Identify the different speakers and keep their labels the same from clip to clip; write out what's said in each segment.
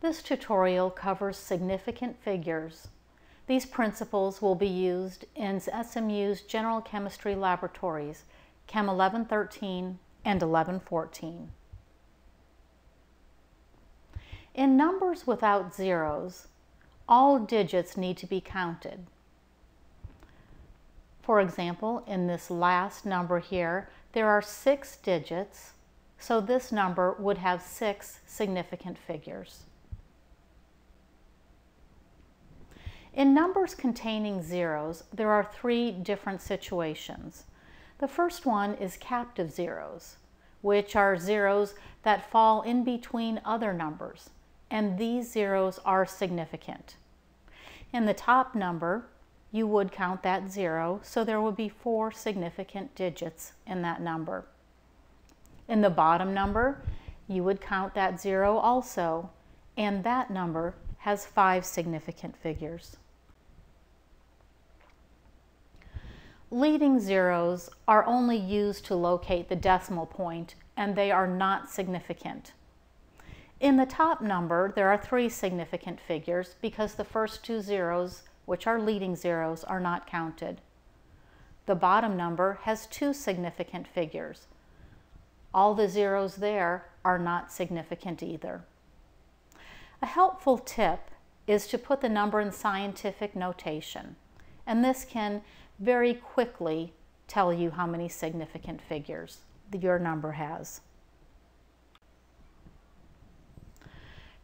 Speaker 1: This tutorial covers significant figures. These principles will be used in SMU's General Chemistry Laboratories, Chem 1113 and 1114. In numbers without zeros, all digits need to be counted. For example, in this last number here, there are six digits, so this number would have six significant figures. In numbers containing zeros, there are three different situations. The first one is captive zeros, which are zeros that fall in between other numbers, and these zeros are significant. In the top number, you would count that zero, so there would be four significant digits in that number. In the bottom number, you would count that zero also, and that number has five significant figures. Leading zeros are only used to locate the decimal point and they are not significant. In the top number, there are three significant figures because the first two zeros, which are leading zeros, are not counted. The bottom number has two significant figures. All the zeros there are not significant either. A helpful tip is to put the number in scientific notation, and this can very quickly tell you how many significant figures your number has.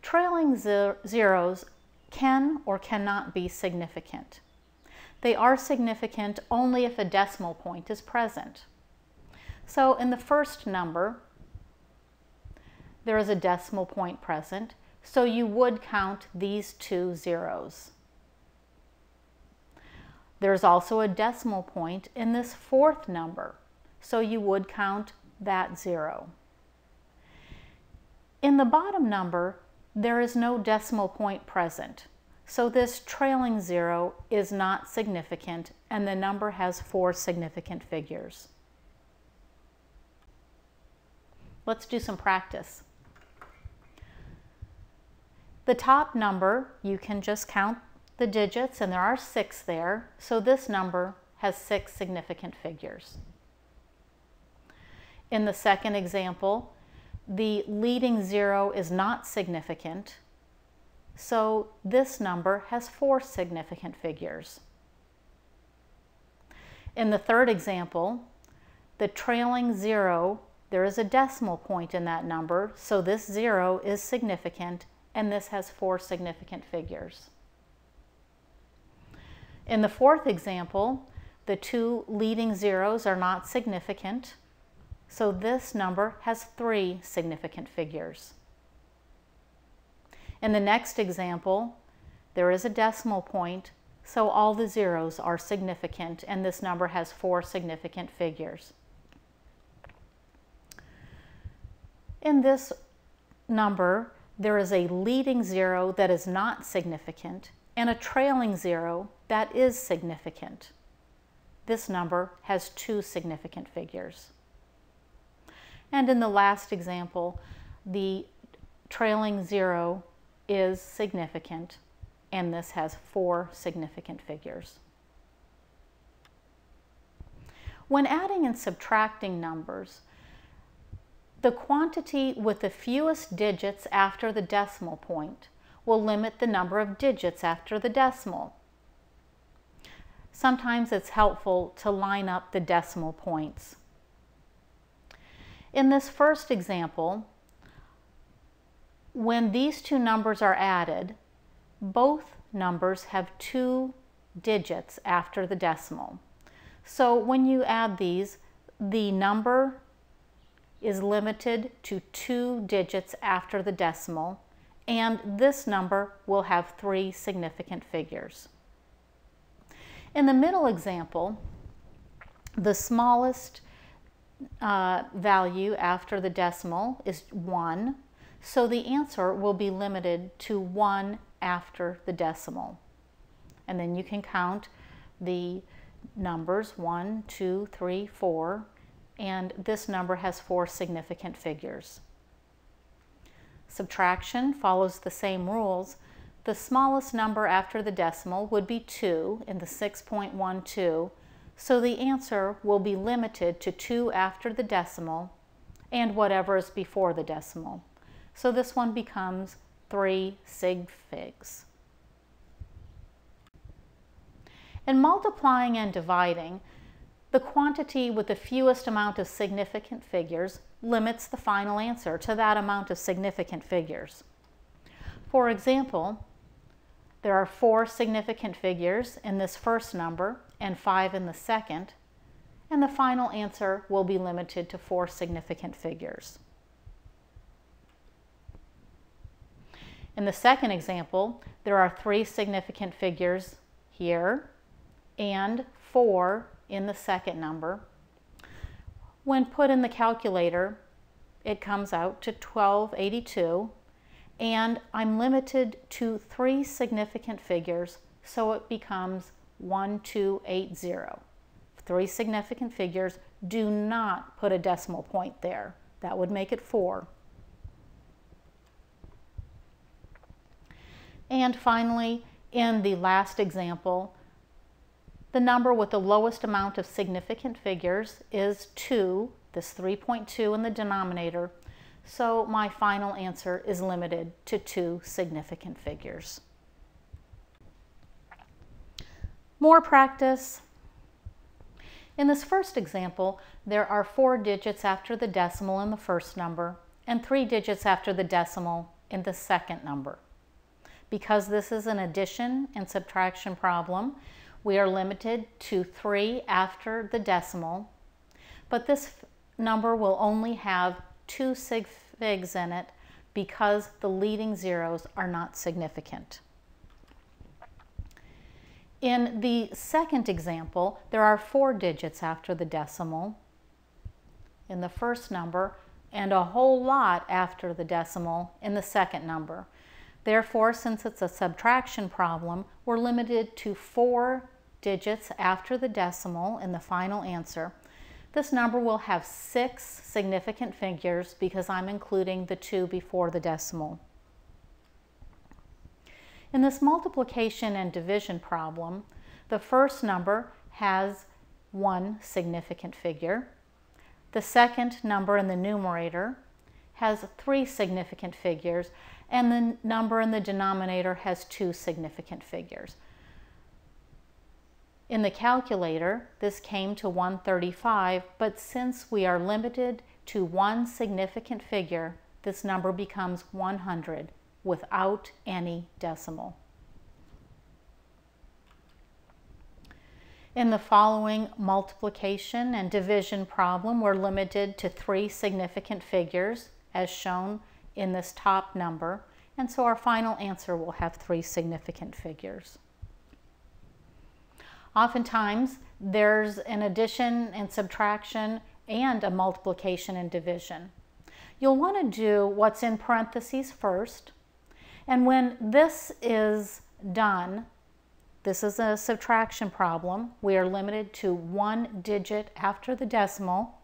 Speaker 1: Trailing zeros can or cannot be significant. They are significant only if a decimal point is present. So in the first number, there is a decimal point present, so you would count these two zeros. There's also a decimal point in this fourth number, so you would count that zero. In the bottom number, there is no decimal point present, so this trailing zero is not significant and the number has four significant figures. Let's do some practice. The top number, you can just count the digits, and there are six there, so this number has six significant figures. In the second example, the leading zero is not significant, so this number has four significant figures. In the third example, the trailing zero, there is a decimal point in that number, so this zero is significant, and this has four significant figures. In the fourth example, the two leading zeros are not significant, so this number has three significant figures. In the next example, there is a decimal point, so all the zeros are significant, and this number has four significant figures. In this number, there is a leading zero that is not significant, and a trailing zero that is significant. This number has two significant figures. And in the last example, the trailing zero is significant, and this has four significant figures. When adding and subtracting numbers, the quantity with the fewest digits after the decimal point will limit the number of digits after the decimal. Sometimes it's helpful to line up the decimal points. In this first example, when these two numbers are added, both numbers have two digits after the decimal. So when you add these, the number is limited to two digits after the decimal and this number will have three significant figures. In the middle example, the smallest uh, value after the decimal is 1, so the answer will be limited to 1 after the decimal. And then you can count the numbers 1, 2, 3, 4, and this number has four significant figures. Subtraction follows the same rules. The smallest number after the decimal would be 2 in the 6.12, so the answer will be limited to 2 after the decimal and whatever is before the decimal. So this one becomes 3 sig figs. In multiplying and dividing, the quantity with the fewest amount of significant figures limits the final answer to that amount of significant figures. For example, there are four significant figures in this first number and five in the second, and the final answer will be limited to four significant figures. In the second example, there are three significant figures here and 4 in the second number. When put in the calculator, it comes out to 1282 and I'm limited to three significant figures so it becomes 1280. Three significant figures, do not put a decimal point there. That would make it 4. And finally, in the last example, the number with the lowest amount of significant figures is 2, this 3.2 in the denominator, so my final answer is limited to two significant figures. More practice. In this first example, there are four digits after the decimal in the first number and three digits after the decimal in the second number. Because this is an addition and subtraction problem, we are limited to 3 after the decimal, but this number will only have two sig figs in it because the leading zeros are not significant. In the second example, there are four digits after the decimal in the first number and a whole lot after the decimal in the second number. Therefore, since it's a subtraction problem, we're limited to four digits after the decimal in the final answer. This number will have six significant figures because I'm including the two before the decimal. In this multiplication and division problem, the first number has one significant figure. The second number in the numerator has three significant figures, and the number in the denominator has two significant figures. In the calculator, this came to 135, but since we are limited to one significant figure, this number becomes 100 without any decimal. In the following multiplication and division problem, we're limited to three significant figures as shown in this top number, and so our final answer will have three significant figures. Oftentimes, there's an addition and subtraction and a multiplication and division. You'll want to do what's in parentheses first. And when this is done, this is a subtraction problem. We are limited to one digit after the decimal.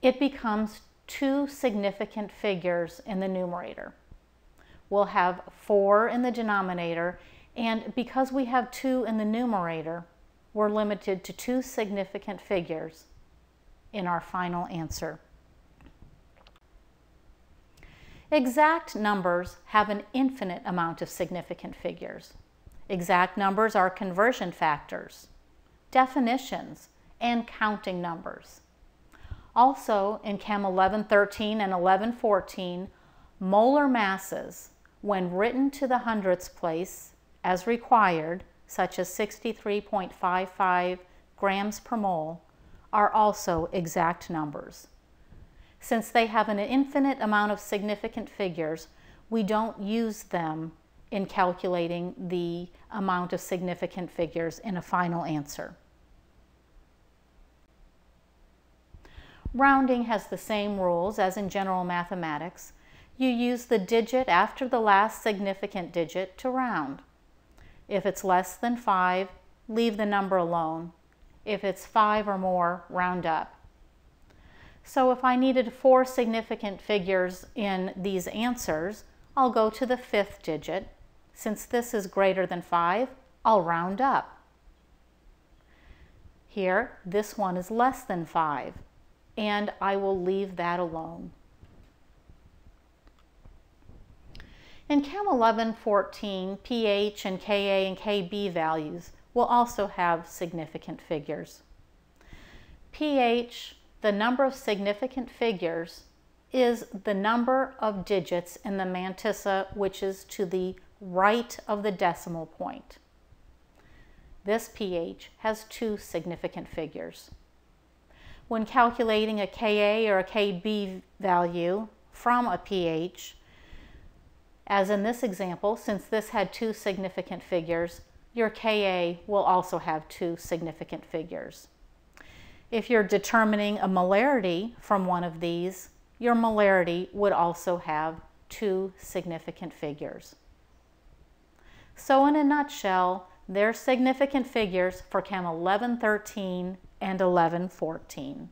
Speaker 1: It becomes two significant figures in the numerator. We'll have 4 in the denominator and because we have 2 in the numerator, we're limited to two significant figures in our final answer. Exact numbers have an infinite amount of significant figures. Exact numbers are conversion factors, definitions, and counting numbers. Also, in Chem 1113 and 1114, molar masses, when written to the hundredths place, as required, such as 63.55 grams per mole, are also exact numbers. Since they have an infinite amount of significant figures, we don't use them in calculating the amount of significant figures in a final answer. Rounding has the same rules as in general mathematics. You use the digit after the last significant digit to round. If it's less than 5, leave the number alone. If it's 5 or more, round up. So if I needed four significant figures in these answers, I'll go to the fifth digit. Since this is greater than 5, I'll round up. Here, this one is less than 5, and I will leave that alone. In Chem 1114, pH and Ka and Kb values will also have significant figures. pH, the number of significant figures, is the number of digits in the mantissa which is to the right of the decimal point. This pH has two significant figures. When calculating a Ka or a Kb value from a pH, as in this example, since this had two significant figures, your Ka will also have two significant figures. If you're determining a molarity from one of these, your molarity would also have two significant figures. So in a nutshell, they're significant figures for Chem 1113 and 1114.